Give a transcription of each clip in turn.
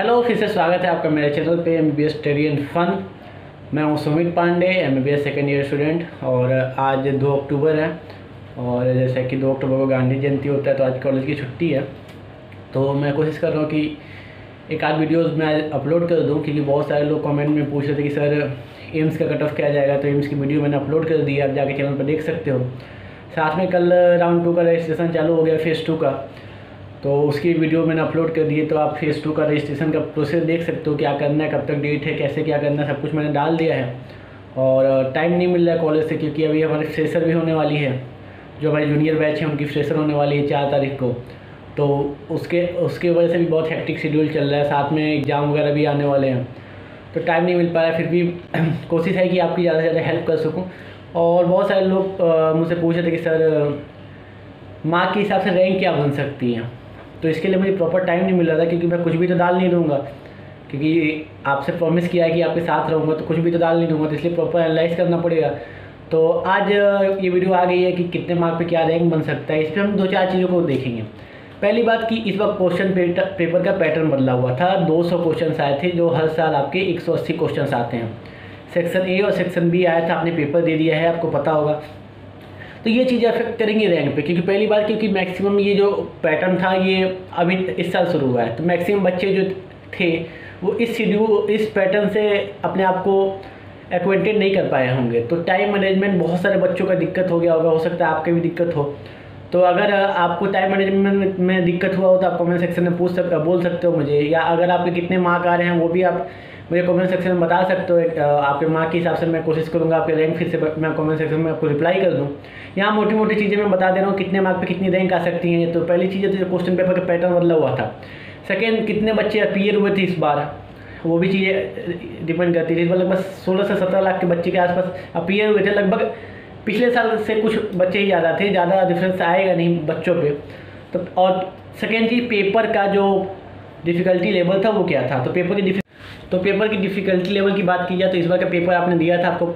Hello फिर से स्वागत है आपका मेरे चैनल पे M B S study and fun मैं हूँ Sumit Pandey M B S second year student और आज दो अक्टूबर है, और जैसे कि दो अक्टूबर को गांधी जयंती होता है तो आज कॉलेज की छुट्टी है। तो मैं कोशिश कर रहा हूँ कि एक आध वीडियोज़ मैं अपलोड कर दूँ, क्योंकि बहुत सारे लोग कमेंट में पूछ रहे थे कि, सर एम्स का कट ऑफ़ क्या जाएगा? तो एम्स की वीडियो मैंने अपलोड कर दी है, आप जाके चैनल पर देख सकते हो। साथ में कल राउंड टू का रजिस्ट्रेशन चालू हो गया फ़ेज़ टू का। तो उसकी वीडियो मैंने अपलोड कर दी तो आप फ़ेज़ टू का रजिस्ट्रेशन का प्रोसेस देख सकते हो, क्या करना है, कब तक डेट है, कैसे क्या करना है, सब कुछ मैंने डाल दिया है। और टाइम नहीं मिल रहा है कॉलेज से, क्योंकि अभी हमारी फ्रेशर भी होने वाली है। जो हमारे जूनियर बैच है, उनकी फ्रेशर होने वाली है चार तारीख को। तो उसके उसके वजह से भी बहुत हेक्टिक शेड्यूल चल रहा है, साथ में एग्ज़ाम वगैरह भी आने वाले हैं। तो टाइम नहीं मिल पा पाया फिर भी कोशिश है कि आपकी ज़्यादा से ज़्यादा हेल्प कर सकूँ। और बहुत सारे लोग मुझसे पूछ रहे थे कि, सर मार्क के हिसाब से रैंक क्या बन सकती है? तो इसके लिए मुझे प्रॉपर टाइम नहीं मिल रहा था, क्योंकि मैं कुछ भी तो डाल नहीं दूँगा। क्योंकि आपसे प्रॉमिस किया है कि आपके साथ रहूँगा तो कुछ भी तो डाल नहीं दूँगा तो इसलिए प्रॉपर एनालाइज करना पड़ेगा। तो आज ये वीडियो आ गई है कि कितने मार्क पे क्या रैंक बन सकता है, इस पर हम दो चार चीज़ों को देखेंगे। पहली बात कि इस वक्त क्वेश्चन पेपर का पैटर्न बदला हुआ था 200 क्वेश्चन आए थे, जो हर साल आपके 180 क्वेश्चन आते हैं। सेक्शन ए और सेक्शन बी आया था, आपने पेपर दे दिया है, आपको पता होगा। तो ये चीज़ें अफेक्ट करेंगी रैंक पे, क्योंकि पहली बार क्योंकि मैक्सिमम ये जो पैटर्न था, ये अभी इस साल शुरू हुआ है। तो मैक्सिमम बच्चे जो थे, वो इस शेड्यूल इस पैटर्न से अपने आप को एक्वेंटेड नहीं कर पाए होंगे। तो टाइम मैनेजमेंट बहुत सारे बच्चों का दिक्कत हो गया होगा, हो सकता है आपके भी दिक्कत हो। तो अगर आपको टाइम मैनेजमेंट में दिक्कत हुआ हो तो आप कमेंट सेक्शन में पूछ सकते बोल सकते हो मुझे, या अगर आपके कितने मार्क आ रहे हैं, वो भी आप मुझे कमेंट सेक्शन में बता सकते हो आपके मार्क के हिसाब से मैं कोशिश करूँगा आपके रैंक फिर से मैं कमेंट सेक्शन में आपको रिप्लाई कर दूँ। यहाँ मोटी मोटी चीज़ें मैं बता दे रहा हूँ, कितने मार्क पर कितनी रैंक आ सकती हैं। तो पहली चीज़ तो क्वेश्चन पेपर का पैटर्न बदला हुआ था। सेकेंड कितने बच्चे अपीयर हुए थे इस बार? वो भी चीज़ें डिपेंड करती थी। इस बार लगभग सोलह से सत्रह लाख के बच्चे के आसपास अपीयर हुए थे। लगभग पिछले साल से कुछ बच्चे ही ज़्यादा थे, ज़्यादा डिफरेंस आएगा नहीं बच्चों पे। तो और सेकेंड चीज़ पेपर का जो डिफ़िकल्टी लेवल था वो क्या था? तो पेपर की तो पेपर की डिफ़िकल्टी लेवल की बात की जाए तो इस बार का पेपर आपने दिया था, आपको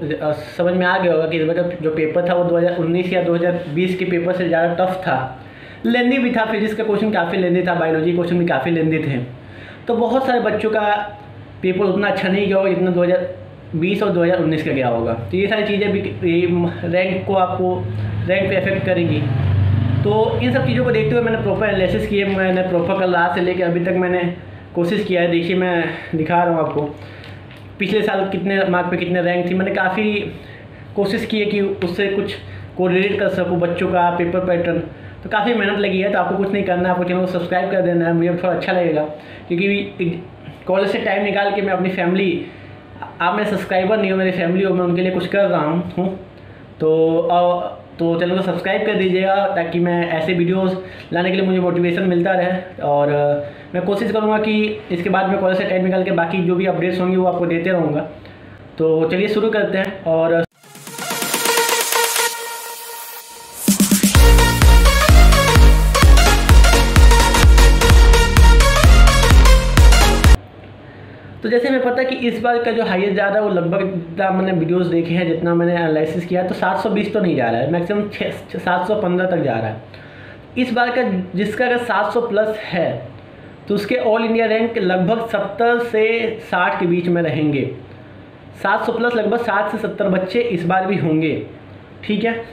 समझ में आ गया होगा कि इस बार का जो पेपर था वो 2019 या 2020 के पेपर से ज़्यादा टफ था। लेंदी भी था फिजिक्स का क्वेश्चन काफ़ी लेंदी था बायोलॉजी क्वेश्चन भी काफ़ी लेंदी थे। तो बहुत सारे बच्चों का पेपर उतना अच्छा नहीं गया होगा जितना दो बीस और 2019 का गया होगा। तो ये सारी चीज़ें भी रैंक को आपको रैंक पे अफेक्ट करेंगी। तो इन सब चीज़ों को देखते हुए मैंने प्रॉपर एनालिसिस किए, मैंने प्रॉपर कल रात से लेकर अभी तक मैंने कोशिश किया है। देखिए, मैं दिखा रहा हूँ आपको। पिछले साल कितने मार्क पे कितने रैंक थी, मैंने काफ़ी कोशिश की है कि उससे कुछ कोरिलेट कर सकूँ, बच्चों का पेपर पैटर्न तो काफ़ी मेहनत लगी है तो आपको कुछ नहीं करना है आपको चैनल को सब्सक्राइब कर देना है। मुझे थोड़ा अच्छा लगेगा, क्योंकि कॉलेज से टाइम निकाल के मैं अपनी फैमिली आप मेरे सब्सक्राइबर नहीं हो, मेरी फैमिली हो, मैं उनके लिए कुछ कर रहा हूँ। तो तो चैनल को सब्सक्राइब कर दीजिएगा ताकि मैं ऐसे वीडियोस लाने के लिए मुझे मोटिवेशन मिलता रहे। और मैं कोशिश करूँगा कि इसके बाद मैं कॉलेज से टाइम निकाल के बाकी जो भी अपडेट्स होंगी वो आपको देते रहूँगा। तो चलिए शुरू करते हैं और तो जैसे हमें पता कि इस बार का जो हाईएस्ट जा रहा है, वो लगभग जितना मैंने वीडियोस देखे हैं, जितना मैंने एनालिसिस किया तो 720 तो नहीं जा रहा है। मैक्सिमम छः सात तक जा रहा है। इस बार का जिसका अगर 700 प्लस है तो उसके ऑल इंडिया रैंक लगभग 70 से 60 के बीच में रहेंगे। 700 प्लस लगभग सात से 70 बच्चे इस बार भी होंगे। ठीक है?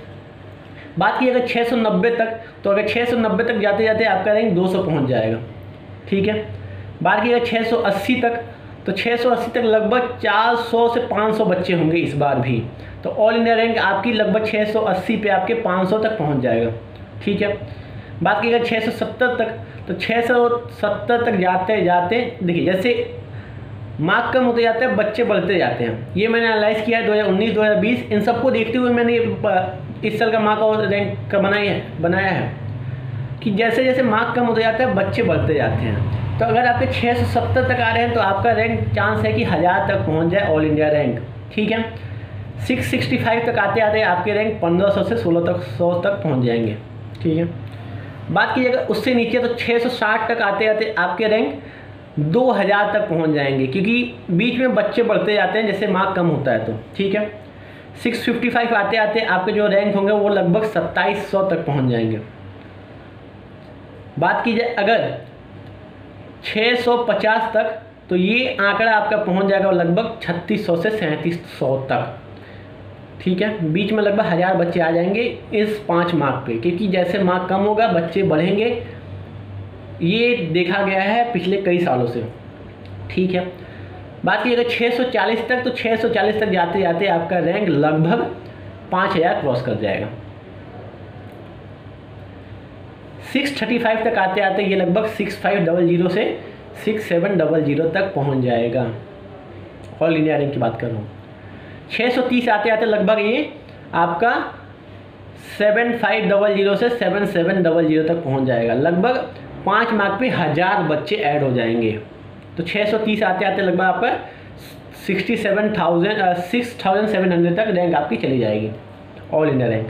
बात की अगर 690 तक तो अगर 690 तक जाते जाते आपका रैंक 200 पहुँच जाएगा। ठीक है? बात की अगर 680 तक तो 680 तक लगभग 400 से 500 बच्चे होंगे इस बार भी। तो ऑल इंडिया रैंक आपकी लगभग 680 पे आपके 500 तक पहुँच जाएगा। ठीक है? बात की अगर 670 तक तो 670 तक जाते जाते, देखिए, जैसे मार्क कम होते जाते हैं, बच्चे बढ़ते जाते हैं। ये मैंने एनालाइज किया है दो हज़ार उन्नीस, दो हज़ार बीस, इन सबको देखते हुए मैंने इस साल का मार्क और रैंक का बनाया है बनाया है। कि जैसे जैसे मार्क कम होते जाते हैं, बच्चे बढ़ते जाते हैं। तो अगर आपके 670 तक आ रहे हैं तो आपका रैंक चांस है कि हज़ार तक पहुँच जाए ऑल इंडिया रैंक ठीक है? 665 तक आते आते आपके रैंक 1500 से 16 तक, सौ तक पहुँच जाएँगे। ठीक है? बात की अगर उससे नीचे तो 660 तक आते आते आपके रैंक 2000 तक पहुँच जाएँगे, क्योंकि बीच में बच्चे बढ़ते जाते हैं जैसे मार्क कम होता है तो। ठीक है? 655 आते आते आपके जो रैंक होंगे, वो लगभग 2700 तक पहुँच जाएँगे। बात की जाए अगर 650 तक तो ये आंकड़ा आपका पहुँच जाएगा लगभग 3600 से 3700 तक। ठीक है? बीच में लगभग हज़ार बच्चे आ जाएँगे इस पाँच मार्क पे, क्योंकि जैसे मार्क कम होगा, बच्चे बढ़ेंगे। ये देखा गया है पिछले कई सालों से। ठीक है? बात की अगर 640 तक तो 640 तक जाते जाते आपका रैंक लगभग पाँच हज़ार क्रॉस कर जाएगा। 635 तक आते आते ये लगभग सिक्स फाइव डबल ज़ीरो से सिक्स सेवन डबल ज़ीरो तक पहुँच जाएगा। ऑल इंडिया रैंक की बात कर रहा हूँ। 630 आते आते लगभग ये आपका सेवन फाइव डबल ज़ीरो से सेवन सेवन डबल ज़ीरो तक पहुँच जाएगा। लगभग पाँच मार्क पे हज़ार बच्चे ऐड हो जाएँगे। तो 630 आते आते लगभग आपका sixty seven thousand six thousand seven hundred तक रैंक आपकी चली जाएगी। ऑल इंडिया रैंक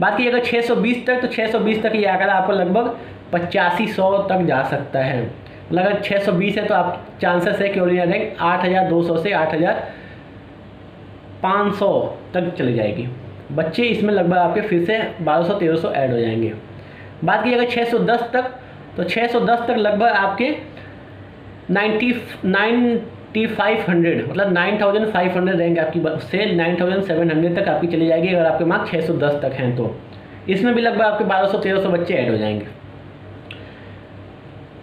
बात की, अगर 620 तक तो 620 तक ये आंकड़ा आपको लगभग पचासी सौ तक जा सकता है। मतलब अगर 620 है तो आप चांसेस है कि इंडिया रैंक 8200 से 8500 तक चली जाएगी। बच्चे, इसमें लगभग आपके फिर से 1200 1300 ऐड हो जाएँगे। बात की, अगर 610 तक तो 610 तक लगभग आपके 90 9500 मतलब 9500 रैंक आपकी से 9700 तक आपकी चली जाएगी अगर आपके मार्क्स 610 तक हैं तो। इसमें भी लगभग आपके बारह सौ, तेरह सौ बच्चे ऐड हो जाएँगे।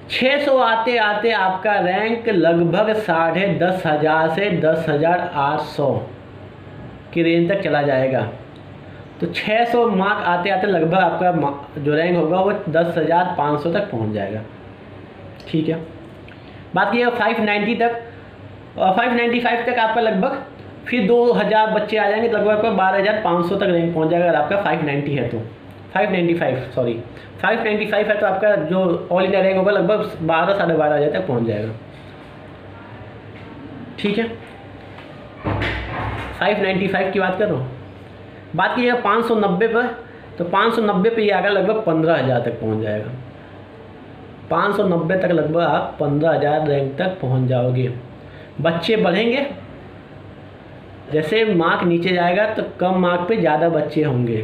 600 आते आते आपका रैंक लगभग साढ़े दस हज़ार से दस हज़ार आठ सौ की रेंज तक चला जाएगा। तो 600 मार्क आते आते लगभग आपका जो रैंक होगा वो दस हज़ार पाँच सौ तक पहुँच जाएगा। ठीक है? बात की फाइव नाइन्टी तक। फाइव नाइन्टी फाइव तक आपका लगभग फिर दो हज़ार बच्चे आ जाएँगे, लगभग आपका बारह हज़ार पाँच सौ तक रैंक पहुँच जाएगा अगर आपका फाइव नाइन्टी है तो। Five ninety five sorry five ninety five है तो आपका जो ऑल इंडिया रैंक होगा, लगभग बारह, साढ़े बारह हज़ार तक पहुँच जाएगा। ठीक है? फाइव नाइन्टी फाइव की बात कर रहा हूँ। बात कीजिएगा पाँच सौ नब्बे पर तो पाँच सौ नब्बे पर ये आकर लगभग पंद्रह हज़ार तक पहुँच जाएगा। पाँच सौ नब्बे तक लगभग आप पंद्रह हज़ार रैंक तक पहुँच जाओगे। बच्चे बढ़ेंगे। जैसे मार्क नीचे जाएगा तो कम मार्क पे ज़्यादा बच्चे होंगे।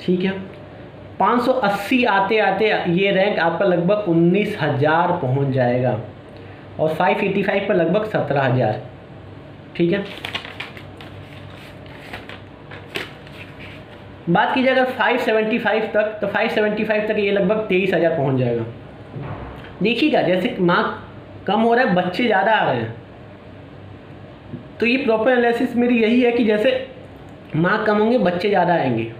ठीक है। 580 आते आते ये रैंक आपका लगभग उन्नीस हज़ार पहुँच जाएगा। और 585 पर लगभग सत्रह हज़ार। ठीक है। बात कीजिए अगर 575 तक तो 575 तक ये लगभग तेईस हज़ार पहुँच जाएगा। देखिएगा, जैसे मार्क कम हो रहा है, बच्चे ज़्यादा आ रहे हैं। तो ये प्रॉपर एनालिसिस मेरी यही है कि जैसे मार्क कम होंगे, बच्चे ज़्यादा आएँगे।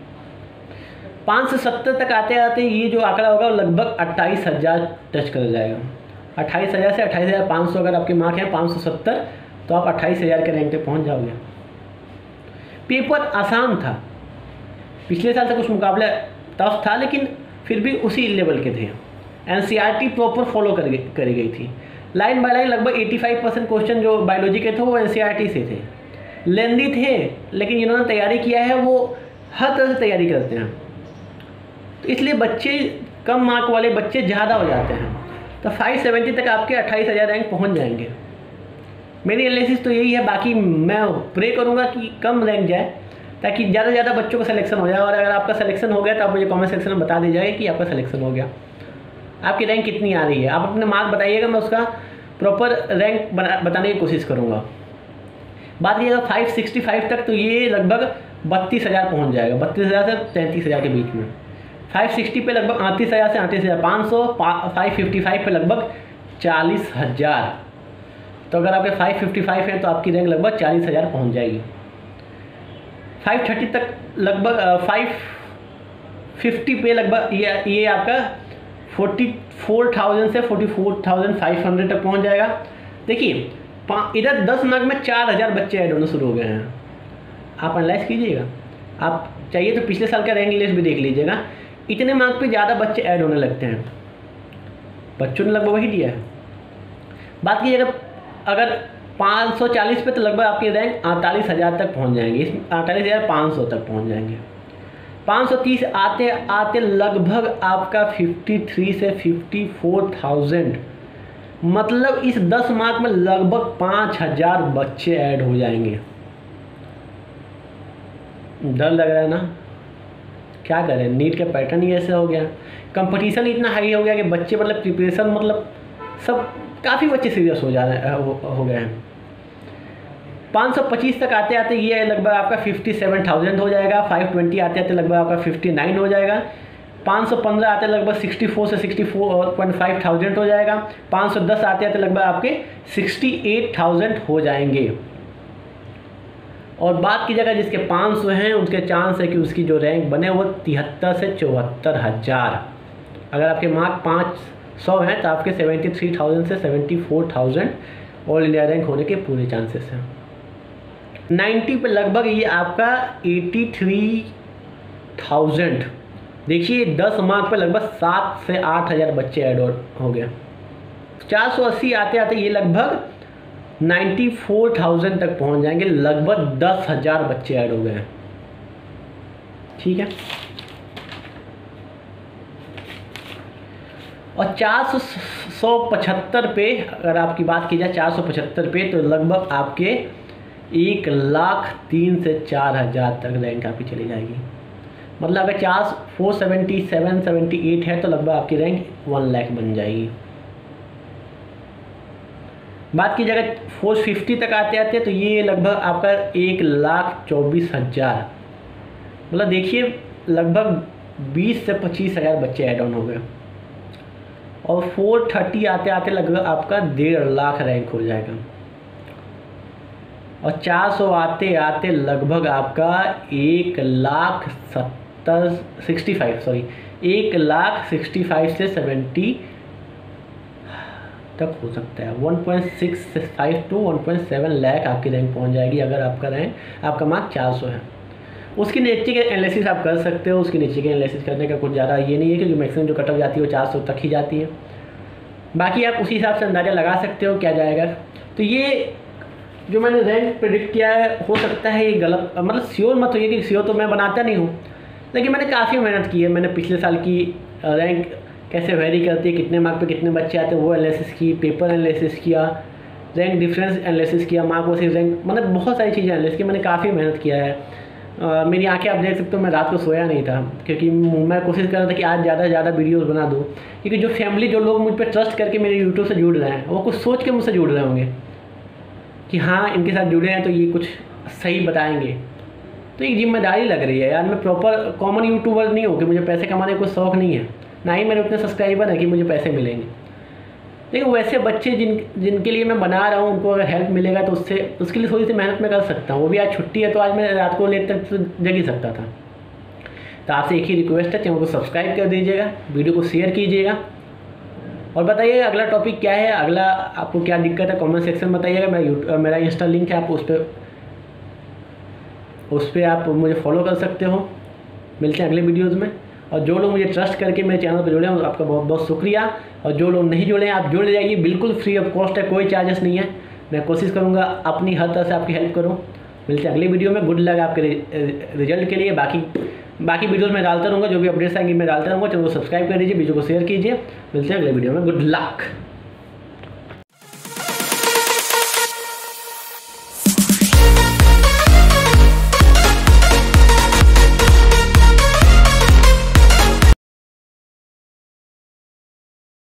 पाँच से सत्तर तक आते आते ये जो आंकड़ा होगा, वो लगभग अट्ठाईस हज़ार टच कर जाएगा। अट्ठाईस हज़ार से अट्ठाईस हज़ार पाँच सौ अगर आपके मार्क हैं, पाँच सौ सत्तर तो आप अट्ठाईस हज़ार के रैंक पे पहुँच जाओगे। पेपर आसान था। पिछले साल से कुछ मुकाबला टफ था, लेकिन फिर भी उसी लेवल के थे। एन प्रॉपर फॉलो कर करी गई थी। लाइन बाय लाइन लगभग 85 परसेंट क्वेश्चन जो बायोलॉजी के थे, वो एन से थे। लेंदी थे, लेकिन जिन्होंने तैयारी किया है, वो हर तरह से तैयारी करते हैं। तो इसलिए बच्चे, कम मार्क वाले बच्चे ज़्यादा हो जाते हैं। तो 570 तक आपके अट्ठाईस हज़ार रैंक पहुँच जाएँगे। मेरी एनालिसिस तो यही है, बाकी मैं प्रे करूँगा कि कम रैंक जाए, ताकि ज़्यादा से ज़्यादा बच्चों का सिलेक्शन हो जाए, और अगर आपका सिलेक्शन हो गया तो आप मुझे कमेंट सेक्शन में बता दीजिएगा कि आपका सिलेक्शन हो गया। आपकी रैंक कितनी आ रही है? आप अपने मार्क बताइएगा, मैं उसका प्रॉपर रैंक बताने की कोशिश करूँगा। बात कीजिएगा फाइव सिक्सटी फाइव तक तो ये लगभग बत्तीस हज़ार पहुँच जाएगा। बत्तीस हज़ार से तैंतीस हज़ार के बीच में। फाइव सिक्सटी पे लगभग अड़तीस हज़ार से अड़तीस हज़ार पाँच सौ फाइव फिफ्टी फाइव पे लगभग चालीस हज़ार। तो अगर आपके फाइव फिफ्टी फाइव है तो आपकी रैंक लगभग चालीस हज़ार पहुँच जाएगी। फाइव थर्टी तक लगभग फाइव फिफ्टी पे लगभग ये ये आपका फोर्टी फोर थाउज़ेंड से forty four thousand five hundred तक पहुँच जाएगा। देखिए इधर दस मार्क में चार हज़ार बच्चे ऐड होने शुरू हो गए हैं। आप एनालाइज कीजिएगा। आप चाहिए तो पिछले साल का रैंक लिस्ट भी देख लीजिएगा। इतने मार्क पे ज़्यादा बच्चे ऐड होने लगते हैं। बच्चों ने लगभग वही दिया है। बात कीजिएगा अगर 540 पे तो लगभग आपकी रैंक अड़तालीस हज़ार तक पहुँच जाएँगे। इस अड़तालीस हज़ार पाँच सौ तक पहुँच जाएँगे। 530 आते आते लगभग आपका 53 से 54,000 मतलब इस 10 मार्क में लगभग पाँच हज़ार बच्चे ऐड हो जाएँगे। डर लग रहा है ना? क्या करें? नीट का पैटर्न ही ऐसे हो गया। कंपटीशन इतना हाई हो गया कि बच्चे मतलब प्रिपरेशन मतलब सब काफ़ी बच्चे सीरियस हो जा रहे हो, हो गए हैं। 525 तक आते आते ये लगभग आपका 57,000 हो जाएगा 520 आते आते लगभग आपका 59 हो जाएगा 515 आते लगभग 64 से 64.5 थाउज़ेंड हो जाएगा 510 आते आते लगभग आपके 68,000 हो जाएँगे। और बात की जाएगा जिसके 500 हैं उसके चांस है कि उसकी जो रैंक बने वो तिहत्तर से चौहत्तर हज़ार। अगर आपके मार्क पाँच सौ हैं तो आपके सेवेंटी थ्री थाउज़ेंड से seventy four thousand all India rank होने के पूरे चांसेस हैं। नाइन्टी पे लगभग ये आपका एटी थ्री थाउज़ेंड। देखिए दस मार्क पे लगभग सात से आठ हज़ार बच्चे ऐड हो गए। चार सौ अस्सी आते आते ये लगभग नाइन्टी फोर थाउज़ेंड तक पहुँच जाएँगे। लगभग दस हज़ार बच्चे ऐड हो गए हैं। ठीक है? और चार सौ पचहत्तर पे, अगर आपकी बात की जाए, चार सौ पचहत्तर पे तो लगभग आपके एक लाख तीन से चार हज़ार तक रैंक आपकी चली जाएगी। मतलब अगर चार four seventy seven seventy eight है तो लगभग आपकी रैंक वन लाख बन जाएगी। बात की जाए फोर फिफ्टी तक आते आते तो ये लगभग आपका एक लाख चौबीस हज़ार। मतलब देखिए, लगभग बीस से पच्चीस हज़ार बच्चे एड ऑन हो गए। और फोर थर्टी आते आते लगभग आपका डेढ़ लाख रैंक हो जाएगा। और चार सौ आते आते लगभग आपका एक लाख सत्तर सिक्सटी फाइव सॉरी एक लाख सिक्सटी फाइव से सेवेंटी तक हो सकता है। One point six five to one point seven lakh आपकी रैंक पहुँच जाएगी अगर आपका रैंक आपका मार्क चार सौ है। उसके नीचे के एनालिसिस आप कर सकते हो, उसके नीचे के एनालिसिस करने का कुछ ज़्यादा ये नहीं है क्योंकि मैक्सिमम जो कटअप जाती है वो चार सौ तक ही जाती है। बाकी आप उसी हिसाब से अंदाज़ा लगा सकते हो क्या जाएगा। तो ये जो मैंने रैंक प्रिडिक्ट किया है हो सकता है ये गलत मतलब श्योर मत होइए कि श्योर तो मैं बनाता नहीं हूँ। लेकिन मैंने काफ़ी मेहनत की है मैंने पिछले साल की रैंक कैसे वेरी करती है कितने मार्क पे कितने बच्चे आते हैं वो एनालिसिस की पेपर एनालिसिस किया रैंक डिफरेंस एनालिसिस किया मार्क वर्सेस रैंक मतलब बहुत सारी चीज़ें एनालिसिस की मैंने काफ़ी मेहनत किया है। आ, मेरी आँखें आप देख सकते हो मैं रात को सोया नहीं था क्योंकि मैं कोशिश कर रहा था कि आज ज़्यादा से ज़्यादा वीडियोस बना दूँ क्योंकि जो फैमिली जो लोग मुझ पर ट्रस्ट करके मेरे यूट्यूब से जुड़ रहे हैं वो कुछ सोच के मुझसे जुड़ रहे होंगे। कि हाँ इनके साथ जुड़े हैं तो ये कुछ सही बताएँगे। तो एक ज़िम्मेदारी लग रही है यार, मैं प्रॉपर कॉमन यूट्यूबर नहीं हूँ कि मुझे पैसे कमाने का कोई शौक नहीं है। ना ही मेरे उतने सब्सक्राइबर हैं कि मुझे पैसे मिलेंगे। लेकिन वैसे बच्चे जिन, जिनके लिए मैं बना रहा हूँ, उनको अगर हेल्प मिलेगा तो उससे, उसके लिए थोड़ी सी मेहनत मैं कर सकता हूँ। वो भी आज छुट्टी है तो आज मैं रात को लेट तक तो जग ही सकता था। तो आपसे एक ही रिक्वेस्ट है, चैनल को सब्सक्राइब कर दीजिएगा, वीडियो को शेयर कीजिएगा। और बताइए, अगला टॉपिक क्या है? अगला आपको क्या दिक्कत है? कमेंट सेक्शन में बताइएगा। मेरा मेरा इंस्टा लिंक है, आप उस पर उस पर आप मुझे फॉलो कर सकते हो। मिलते हैं अगले वीडियोज़ में। और जो लोग मुझे ट्रस्ट करके मेरे चैनल पर जुड़े हैं, आपका बहुत बहुत शुक्रिया। और जो लोग नहीं जुड़े हैं, आप जुड़ जाइए। बिल्कुल फ्री ऑफ़ कॉस्ट है, कोई चार्जेस नहीं है। मैं कोशिश करूँगा अपनी हर तरह से आपकी हेल्प करूँ। मिलते हैं अगली वीडियो में। गुड लक आपके रिज़ल्ट के लिए। बाकी बाकी वीडियोज़ में डालता रहूँगा, जो भी अपडेट्स आएँगे मैं डालता रहूँगा। चलो सब्सक्राइब कर दीजिए वीडियो को शेयर कीजिए। मिलते हैं अगले वीडियो में। Good luck